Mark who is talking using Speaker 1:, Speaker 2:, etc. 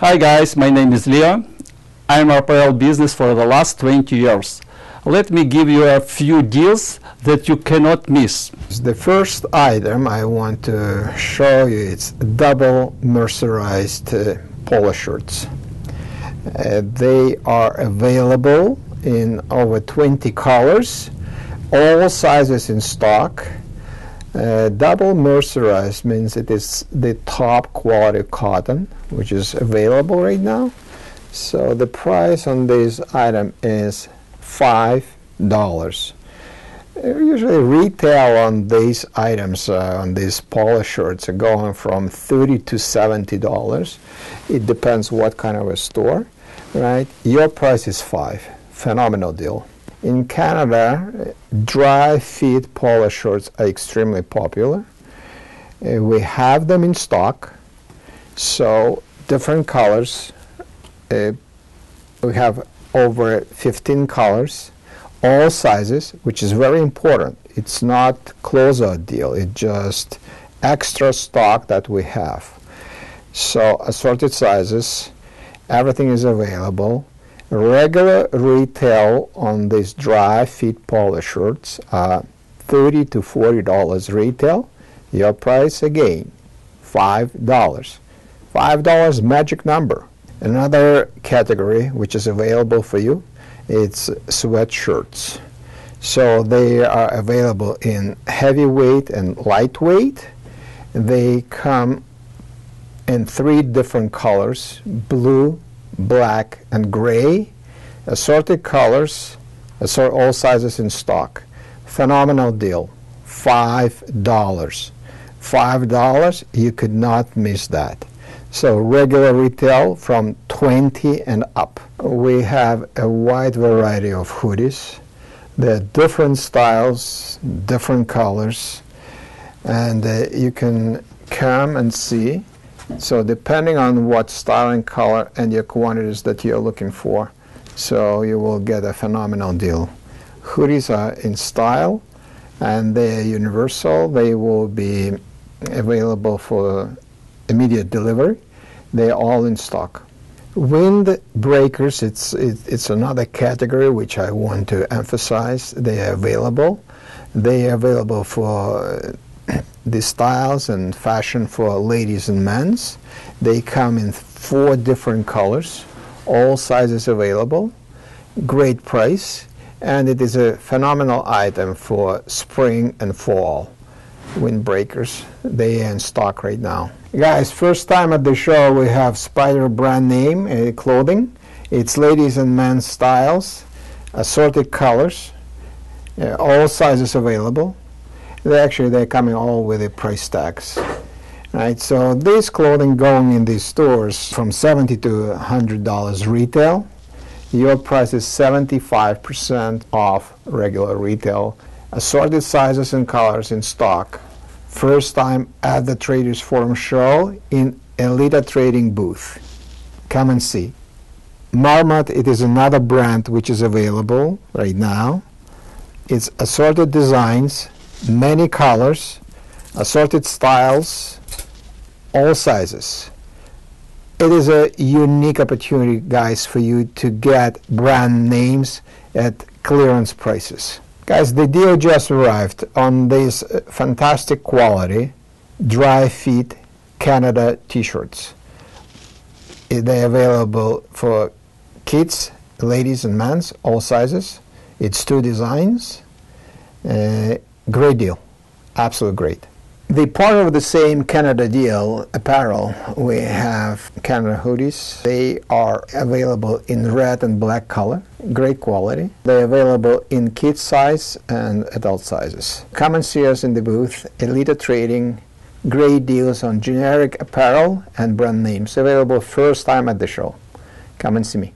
Speaker 1: Hi guys, my name is Leo. I'm apparel business for the last 20 years. Let me give you a few deals that you cannot miss.
Speaker 2: The first item I want to show you is double mercerized uh, polo shirts. Uh, they are available in over 20 colors, all sizes in stock. Uh, double mercerized means it is the top quality cotton, which is available right now. So the price on this item is five dollars. Uh, usually retail on these items, uh, on these polo shirts, are going from thirty to seventy dollars. It depends what kind of a store, right? Your price is five. Phenomenal deal. In Canada, dry fit polo shirts are extremely popular. Uh, we have them in stock, so different colors. Uh, we have over 15 colors, all sizes, which is very important. It's not closeout deal. It's just extra stock that we have. So assorted sizes, everything is available. Regular retail on these dry fit polo shirts are 30 to 40 dollars retail. Your price again, five dollars. Five dollars magic number. Another category which is available for you, it's sweatshirts. So they are available in heavyweight and lightweight. They come in three different colors: blue, black, and gray. Assorted colors, assort all sizes in stock. Phenomenal deal. Five dollars. Five dollars, you could not miss that. So regular retail from 20 and up. We have a wide variety of hoodies. There are different styles, different colors, and uh, you can come and see so depending on what style and color and your quantities that you're looking for, so you will get a phenomenal deal. Hoodies are in style and they're universal. They will be available for immediate delivery. They're all in stock. Wind breakers, it's, it, it's another category which I want to emphasize. They are available. They are available for the styles and fashion for ladies and men's. They come in four different colors, all sizes available, great price, and it is a phenomenal item for spring and fall. Windbreakers, they are in stock right now. Guys, first time at the show we have Spyder brand name uh, clothing. It's ladies and men's styles, assorted colors, uh, all sizes available they actually they're coming all with the price tags. Right, so this clothing going in these stores from 70 to $100 retail. Your price is 75% off regular retail. Assorted sizes and colors in stock. First time at the Traders Forum show in Elita Trading booth. Come and see. Marmot, it is another brand which is available right now. It's assorted designs, many colors, assorted styles, all sizes. It is a unique opportunity, guys, for you to get brand names at clearance prices. Guys, the deal just arrived on these uh, fantastic quality dry fit Canada t-shirts. They're available for kids, ladies and men's, all sizes. It's two designs. Uh, Great deal. Absolute great. The part of the same Canada deal apparel, we have Canada hoodies. They are available in red and black color, great quality. They're available in kids size and adult sizes. Come and see us in the booth, Elita Trading. Great deals on generic apparel and brand names available first time at the show. Come and see me.